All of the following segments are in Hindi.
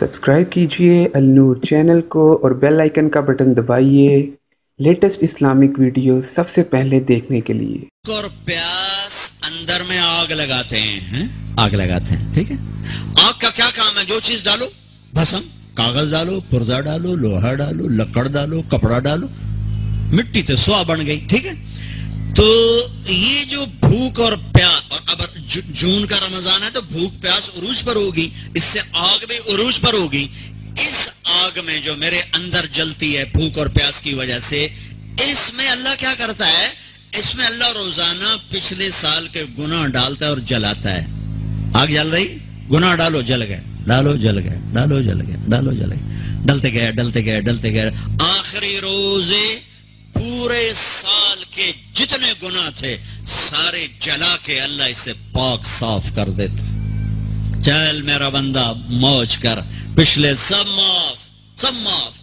सब्सक्राइब कीजिए, अलनूर चैनल को और बेल आइकन का बटन दबाइए। लेटेस्ट इस्लामिक वीडियो सबसे पहले देखने के लिए। और प्यास अंदर में आग लगाते हैं हैं? आग लगाते हैं, ठीक है? आग का क्या काम है? जो चीज़ डालो, भसम, कागज़ डालो, पुर्जा डालो, लोहा डालो, लकड़ डालो, कपड़ा डालो, मिट्टी तो सुहा बन गई, ठीक है? तो ये जो भूख और प्यास और अब जून का रमज़ान है तो भूख, प्यास उरूज पर होगी, इससे आग भी उरूज पर होगी। इस आग में जो मेरे अंदर जलती है भूख और प्यास की वजह से, इसमें अल्लाह क्या करता है? इसमें अल्लाह रोज़ाना पिछले साल के गुना डालता है और जलाता है। आग जल रही? गुना डालो, जल गए। डालो, जल गए। डालो, जल गए। डालो, जल गए। डलते गए डलते गए डलते गए। आखिरी रोज़े पूरे साल के जितने गुना थे, सारे जला के अल्लाह इसे पाक साफ़ कर देते। चल मेरा बंदा, मौज कर। पिछले सब माफ़ सब माफ़।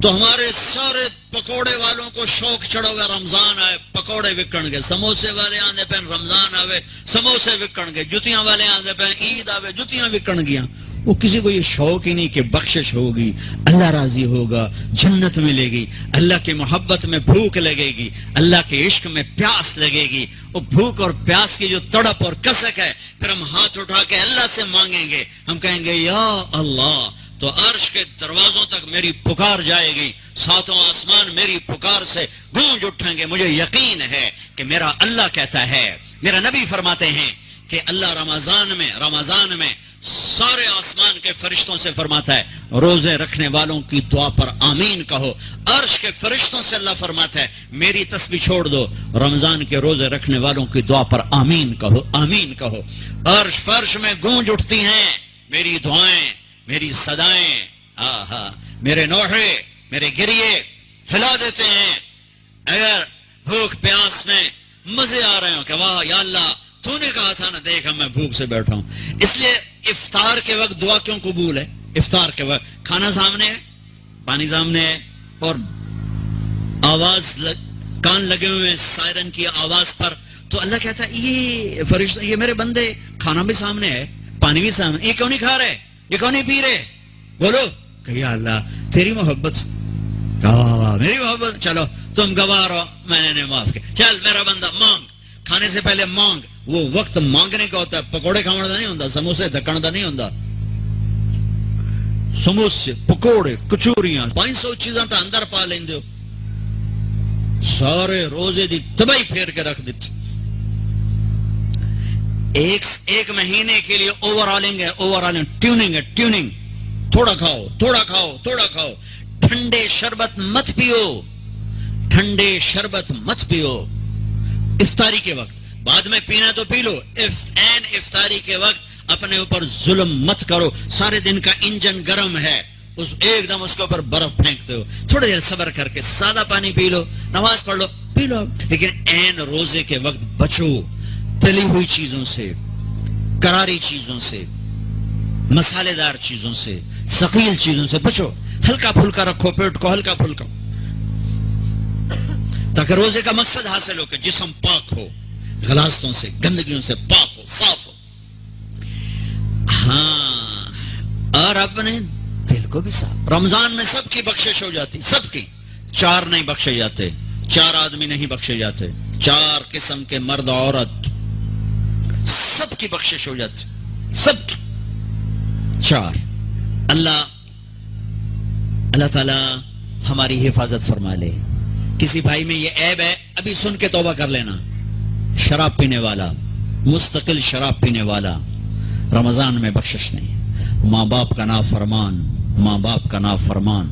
तो हमारे सारे पकोड़े वालों को शौक चढ़ा रमज़ान आए, पकोड़े विकण गए। समोसे वाले आंदे पे रमज़ान आवे, समोसे विकण गए। जुतियाँ वाले आंदे पे ईद आवे, जुतियाँ विकण गया। वो किसी को ये शौक ही नहीं कि बख्शिश होगी, अल्लाह राज़ी होगा, जन्नत मिलेगी अल्लाह की मोहब्बत में भूख लगेगी, अल्लाह के इश्क में प्यास लगेगी। वो भूख और प्यास की जो तड़प और कसक है, फिर हम हाथ उठा के अल्लाह से मांगेंगे। हम कहेंगे, या अल्लाह तो अर्श के दरवाजों तक मेरी पुकार जाएगी, सातों आसमान मेरी पुकार से गूंज उठेंगे। मुझे यकीन है कि मेरा अल्लाह कहता है, मेरा नबी फरमाते हैं कि अल्लाह रमज़ान में रमज़ान में सारे आसमान के फरिश्तों से फरमाता है, रोज़े रखने वालों की दुआ पर आमीन कहो। अर्श के फरिश्तों से अल्लाह फरमाता है, मेरी तस्वीर छोड़ दो, रमज़ान के रोज़े रखने वालों की दुआ पर आमीन कहो आमीन कहो। अर्श फर्श में गूंज उठती हैं, मेरी दुआएँ, मेरी सदाएँ, आहा, मेरे नोहे, मेरे गिरिए, हिला देते हैं। अगर भूख प्यास में मज़े आ रहे हो कि वाह या अल्लाह, तूने कहा था ना, देख मैं भूख से बैठा हूँ। इसलिए इफ्तार के वक्त दुआ क्यों कबूल है? इफ्तार के वक्त। खाना सामने है पानी सामने है और आवाज़ लग, कान लगे हुए हैं सायरन की आवाज़ पर। तो अल्लाह कहता है ये फरिश्ता ये मेरे बंदे खाना भी सामने है पानी भी सामने ये क्यों नहीं खा रहे? ये क्यों नहीं पी रहे? बोलो कहिया अल्लाह तेरी मोहब्बत मेरी मोहब्बत चलो तुम गवार हो मैंने माफ़ किया। चल मेरा बंदा मांग। खाने से पहले मांग। वो वक्त मांगने का होता है। पकौड़े खाने का नहीं होता। समोसे धक्कण का नहीं होता। समोसे, पकौड़े, कचोरियाँ, पाँच सौ चीजा तो अंदर पा हो। सारे रोज़े दी तबाही फेर के रख दी एक एक महीने के लिए ओवरऑलिंग है। ओवरऑलिंग ट्यूनिंग है, ट्यूनिंग। थोड़ा खाओ थोड़ा खाओ थोड़ा खाओ। ठंडे शरबत मत पियो। ठंडे शरबत मत पियो। इफ्तारी के वक्त। बाद में पीना तो पी लो। एन इफ्तारी के वक्त अपने ऊपर जुल्म मत करो। सारे दिन का इंजन गर्म है। उस, एकदम उसके ऊपर बर्फ़ फेंकते हो। थोड़ी देर सबर करके सादा पानी पी लो। नमाज़ पढ़ लो। P low. लेकिन एन रोज़े के वक्त बचो। तली हुई चीज़ों से, करारी चीज़ों से, मसालेदार चीज़ों से, सकील चीज़ों से बचो। हल्का फुल्का रखो पेट को, हल्का फुल्का। ताकि रोज़े का मकसद हासिल हो कि जिसम पाक हो गलास्तों से, गंदगियों से पाक हो, साफ़ हो। हाँ और अपने दिल को भी साफ़। रमज़ान में सबकी बख्शिश हो जाती, सबकी। चार नहीं बख्शे जाते, चार आदमी नहीं बख्शे जाते, चार किस्म के मर्द औरत। सबकी बख्शिश हो जाती, सबकी। चार। अल्लाह अल्लाह ताला हमारी हिफाजत फरमा ले। किसी भाई में ये ऐब है, अभी सुन के तौबा कर लेना। शराब पीने वाला, मुस्तकिल शराब पीने वाला, रमज़ान में बख्शिश नहीं। माँ बाप का ना फरमान माँ बाप का ना फरमान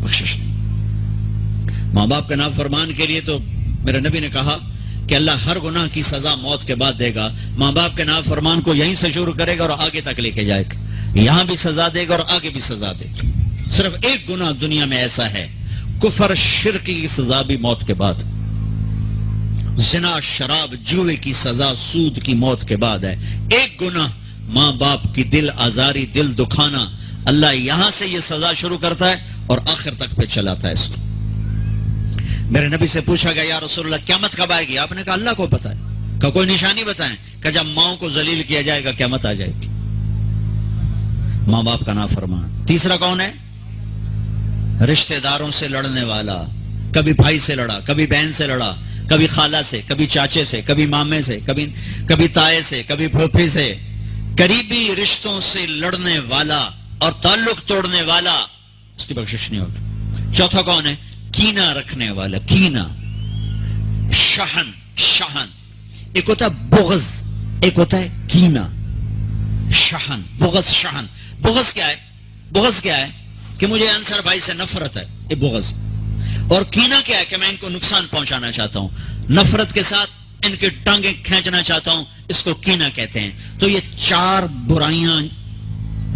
बख्शिश नहीं। माँ बाप का ना फरमान के लिए तो मेरे नबी ने कहा कि अल्लाह हर गुनाह की सजा मौत के बाद देगा। माँ बाप के ना फरमान को यहीं से शुरू करेगा और आगे तक लेके जाएगा। यहाँ भी सजा देगा और आगे भी सजा देगा। सिर्फ़ एक गुनाह दुनिया में ऐसा है कुफर, शिरक की सजा भी मौत के बाद। जिना, शराब, जुए की सजा, सूद की मौत के बाद है। एक गुना माँ बाप की दिल आजारी, दिल दुखाना। अल्लाह यहाँ से यह सजा शुरू करता है और आखिर तक पे चलाता है इसको। मेरे नबी से पूछा गया यार रसोल्ला क्या मत कब आएगी? आपने कहा, अल्लाह को पता है। का कोई निशानी बताएँ कि जब माओ को जलील किया जाएगा क्या मत आ जाएगी। माँ बाप का ना फरमान तीसरा कौन है? रिश्तेदारों से लड़ने वाला, कभी भाई से लड़ा, कभी बहन से लड़ा, कभी खाला से, कभी चाचे से, कभी मामे से, कभी कभी ताए से, कभी फूफी से, करीबी रिश्तों से लड़ने वाला और ताल्लुक तोड़ने वाला, उसकी बख्शिश नहीं होगी। चौथा कौन है? कीना रखने वाला, कीना। शहन शहन। एक होता है बुगज एक होता है कीना। शहन बुगज शहन। बुगज क्या है? बुगज क्या है? कि मुझे अंसर भाई से नफरत है, ये बुगज और कीना क्या है कि मैं इनको नुकसान पहुंचाना चाहता हूँ? नफरत के साथ इनके टांगे खींचना चाहता हूँ, इसको कीना कहते हैं। तो ये चार बुराइयाँ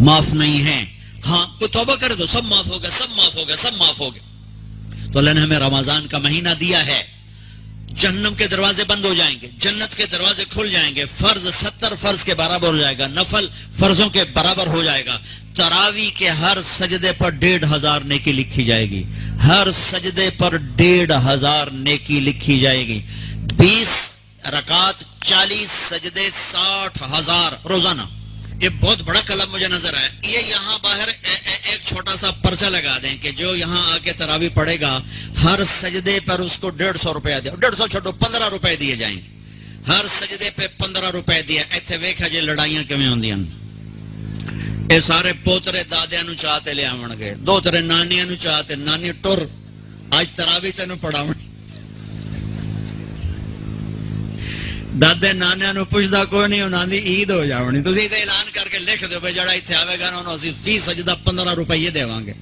माफ़ नहीं है। हाँ कोई तोबा करे तो सब माफ़ होगा सब माफ़ होगा सब माफ़ हो गया। तो अल्लाह ने हमें रमज़ान का महीना दिया है। जन्नम के दरवाजे बंद हो जाएँगे, जन्नत के दरवाजे खुल जाएँगे, फ़र्ज़ सत्तर फ़र्ज़ के बराबर हो जाएगा, नफल फर्जों के बराबर हो जाएगा। तरावी के हर सजदे पर डेढ़ हज़ार नेकी लिखी जाएगी। हर सजदे पर डेढ़ हज़ार नेकी लिखी जाएगी। बीस रकात चालीस सजदे साठ हज़ार रोज़ाना। ये बहुत बड़ा कलम मुझे नज़र आया। ये यहाँ बाहर ए, ए, एक छोटा सा पर्चा लगा दें कि जो यहाँ आके तरावी पड़ेगा हर सजदे पर उसको डेढ़ सौ रुपया दिया डेढ़ सौ छोड़ो पंद्रह रुपए दिए जाएँगे। हर सजदे पे पंद्रह रुपए दिया इतने वेखा जे लड़ाइया किमें होंदियाँ? ਇਹ ਸਾਰੇ ਪੋਤਰੇ ਦਾਦਿਆਂ ਨੂੰ ਚਾਹ ਤੇ ਲਿਆਵਣਗੇ ਦੋਤਰੇ ਨਾਨੀਆਂ ਨੂੰ ਚਾਹ ਤੇ ਨਾਨੀ ਟੁਰ ਅੱਜ ਤਰਾਵੀ ਤੈਨੂੰ ਪੜਾਉਣੀ ਦਾਦੇ ਨਾਨਿਆਂ ਨੂੰ ਪੁੱਛਦਾ ਕੋਈ ਨਹੀਂ ਉਹਨਾਂ ਦੀ ਈਦ ਹੋ ਜਾਵਣੀ ਤੁਸੀਂ ਤੇ ਐਲਾਨ ਕਰਕੇ ਲਿਖ ਦਿਓ ਵੀ ਜਿਹੜਾ ਇੱਥੇ ਆਵੇਗਾ ਉਹਨੂੰ ਅਸੀਂ ਫੀ ਸਜਦਾ 15 ਰੁਪਏ ਦੇਵਾਂਗੇ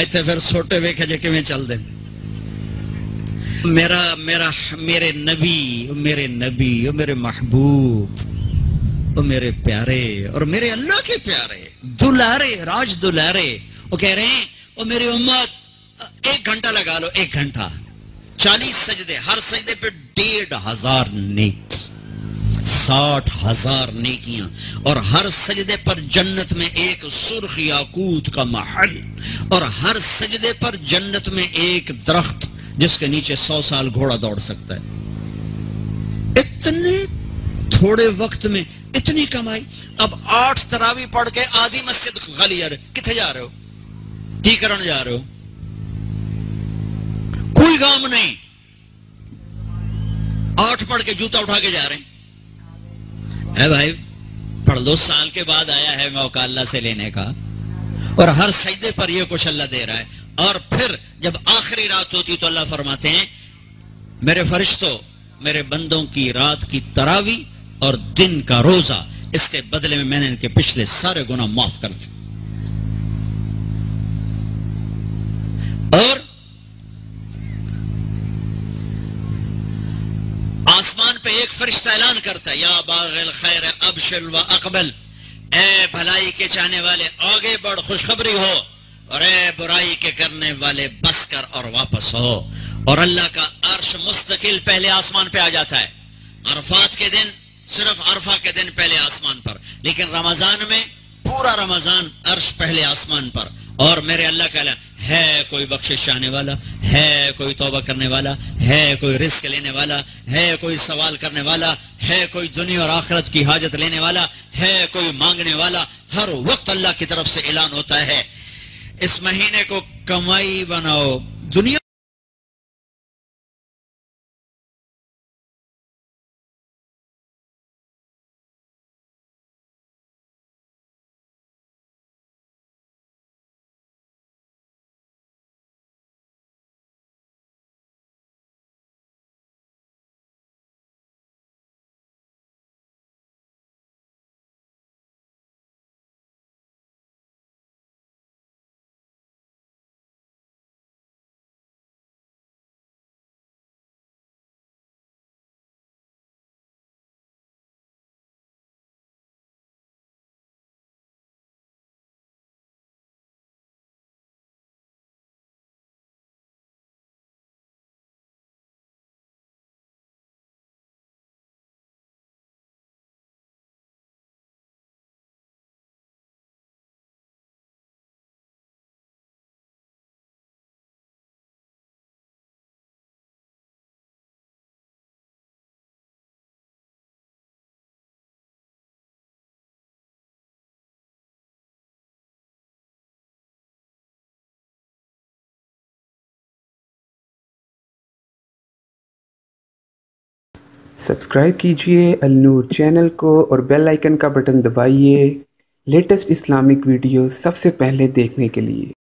ਇੱਥੇ ਫਿਰ ਛੋਟੇ ਵੇਖੇ ਜੇ ਕਿਵੇਂ ਚੱਲਦੇ ਮੇਰਾ ਮੇਰਾ ਮੇਰੇ ਨਬੀ ਮੇਰੇ ਨਬੀ ਮੇਰੇ ਮਹਿਬੂਬ ओ मेरे प्यारे और मेरे अल्लाह के प्यारे, दुलारे राज दुलारे वो कह रहे हैं, ओ मेरी उम्मत, एक घंटा लगा लो, एक घंटा। चालीस सजदे, हर सजदे पे डेढ़ हज़ार नेक, साठ हज़ार नेकियाँ और हर सजदे पर जन्नत में एक सुर्ख याकूत का महल और हर सजदे पर जन्नत में एक दरख्त जिसके नीचे सौ साल घोड़ा दौड़ सकता है। इतने थोड़े वक्त में इतनी कमाई। अब आठ तरावी पढ़ के आधी मस्जिद खाली जा रहे कितने जा रहे हो? की करण जा रहे हो? कोई काम नहीं। आठ पढ़ के जूता उठा के जा रहे हैं। है भाई, पढ़ दो साल के बाद आया है मौका अल्लाह से लेने का। और हर सजदे पर यह कुछ अल्लाह दे रहा है। और फिर जब आखिरी रात होती तो अल्लाह फरमाते हैं, मेरे फरिश्तों, मेरे बंदों की रात की तरावी और दिन का रोजा, इसके बदले में मैंने इनके पिछले सारे गुना माफ़ कर दिए। और आसमान पे एक फरिश्ता ऐलान करता है, या बागिल खैर अबशल व अकबल। ए भलाई के चाहने वाले, आगे बढ़, खुशखबरी हो, और ए बुराई के करने वाले, बस कर और वापस हो। और अल्लाह का अर्श मुस्तकिल पहले आसमान पे आ जाता है। अरफात के दिन सिर्फ़ अरफा के दिन पहले आसमान पर, लेकिन रमज़ान में पूरा रमज़ान अर्श पहले आसमान पर। और मेरे अल्लाह का है कोई बख्शिश चाहने वाला, है कोई तौबा करने वाला, है कोई रिस्क लेने वाला, है कोई सवाल करने वाला, है कोई दुनिया और आखरत की हाजत लेने वाला, है कोई मांगने वाला, हर वक्त अल्लाह की तरफ़ से ऐलान होता है। इस महीने को कमाई बनाओ। दुनिया सब्सक्राइब कीजिए अलनूर चैनल को और बेल आइकन का बटन दबाइए। लेटेस्ट इस्लामिक वीडियो सबसे पहले देखने के लिए।